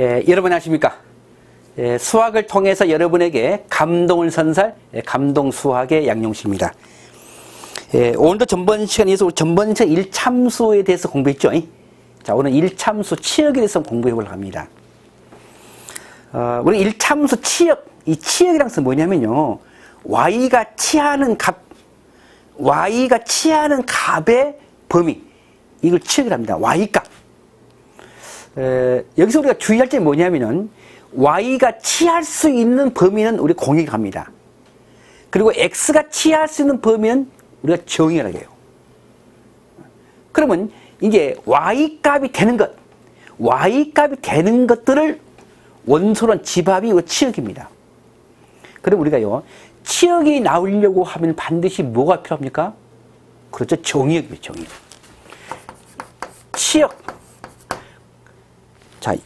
예, 여러분 안녕하십니까? 예, 수학을 통해서 여러분에게 감동을 선살 예, 감동 수학의 양용식입니다. 예, 오늘도 전번 시간에서 전번 시간 1참수에 대해서 공부했죠. 이? 자, 오늘 1참수 치역에 대해서 공부해 보려고 합니다. 어, 우리 1참수 치역, 이 치역이란 것은 뭐냐면요. y가 치하는 값, y가 치하는 값의 범위, 이걸 치역이랍니다. y값. 에, 여기서 우리가 주의할 점이 뭐냐면은 y가 치할 수 있는 범위는 우리 공역이 갑니다. 그리고 x가 치할 수 있는 범위는 우리가 정의라고 해요. 그러면 이제 y값이 되는 것, y값이 되는 것들을 원소론 집합이 치역입니다. 그럼 우리가요, 치역이 나오려고 하면 반드시 뭐가 필요합니까? 그렇죠. 정의역입니다. 정의역. 치역. 자,